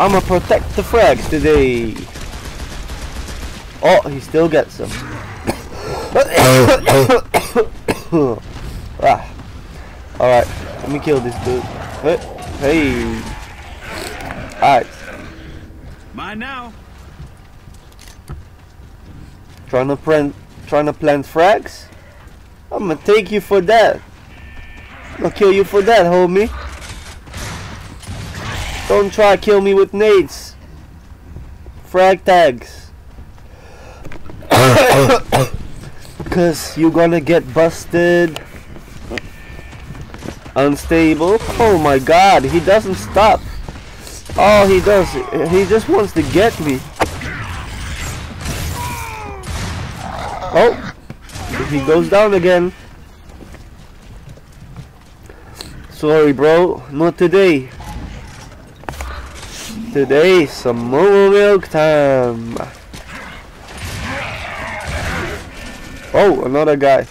I'ma protect the frags today. Oh, he still gets them. ah. Alright, let me kill this dude. Hey. Alright. Mine now. Trying to plant trying to plant frags? I'm gonna take you for that. I'm gonna kill you for that, homie. Don't try to kill me with nades. Frag tags. Cause you're gonna get busted. Unstable. Oh my god, he doesn't stop. Oh, he does. He just wants to get me. Oh, he goes down again. Sorry, bro. Not today. Today, some more milk time. Oh, another guy.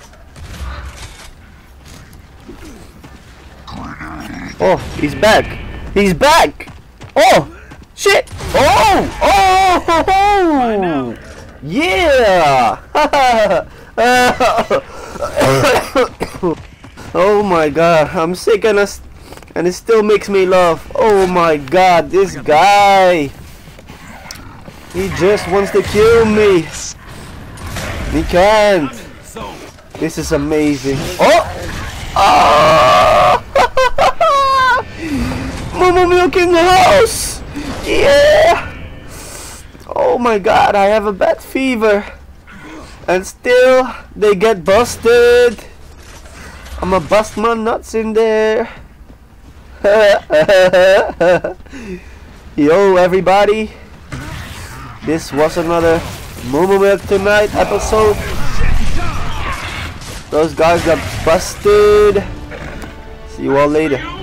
Oh, he's back. He's back. Oh, shit. Oh, oh, oh, yeah. oh my god, I'm sick and I and it still makes me laugh. Oh my god, this guy. He just wants to kill me. He can't. This is amazing. Oh! Ah! Oh! MooMooMiLK in the house! Yeah! Oh my god, I have a bad fever. And still, they get busted. I'm a bust my nuts in there. Yo, everybody. This was another MooMooMiLK Tonight episode. Those guys got busted. See you all later.